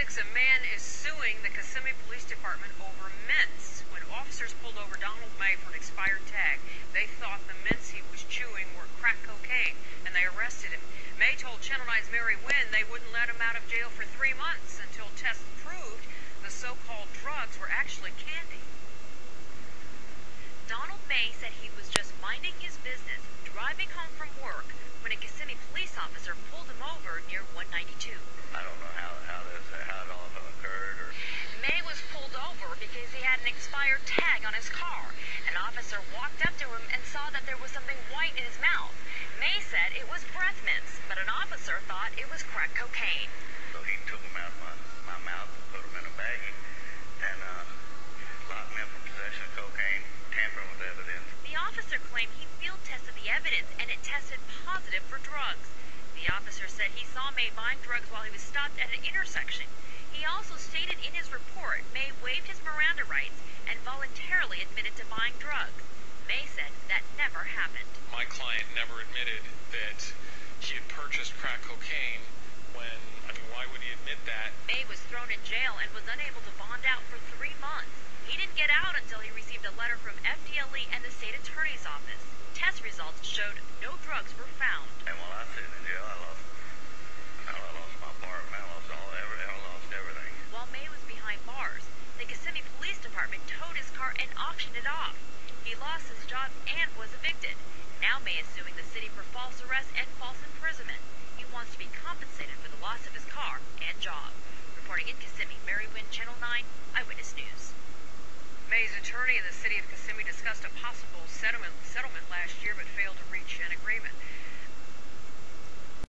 6, a man is suing the Kissimmee Police Department over mints. When officers pulled over Donald May for an expired tag, they thought the mints he was chewing were crack cocaine, and they arrested him. May told Channel 9's Mary Wynn they wouldn't let him out of jail for three months until tests proved the so-called drugs were actually candy. Donald May said he was just minding his business, driving home from work, when a Kissimmee police officer pulled him over near 192. I don't know how how this how it all occurred or May was pulled over because he had an expired tag on his car. An officer walked up to him and saw that there was something white in his mouth. May said it was breath mints, but an officer thought it was crack cocaine. so he took them out of my, my mouth and put them in a baggie and uh, locked me up for possession of cocaine, tampering with evidence. The officer claimed he field tested the evidence and it tested positive for drugs. The officer said he saw May buying drugs while he was stopped at an intersection. He also stated in his report May waived his Miranda rights and voluntarily admitted to buying drugs. May said that never happened. My client never admitted that he had purchased crack cocaine when, I mean, why would he admit that? May was thrown in jail and was unable to bond out for three months. He didn't get out until he received a letter from FDLE and the state attorney's office. Test results showed no drugs were found. And while I was sitting in jail, I lost, I lost my apartment, I lost all, every, I lost everything. While May was behind bars, the Kissimmee Police Department towed his car and auctioned it off. He lost his job and was evicted. Now May is suing the city for false arrest and false imprisonment. He wants to be compensated for the loss of his car and job. Reporting in Kissimmee, Mary Wynn, Channel 9, Eyewitness News. May's attorney in the city of Kissimmee discussed a possible settlement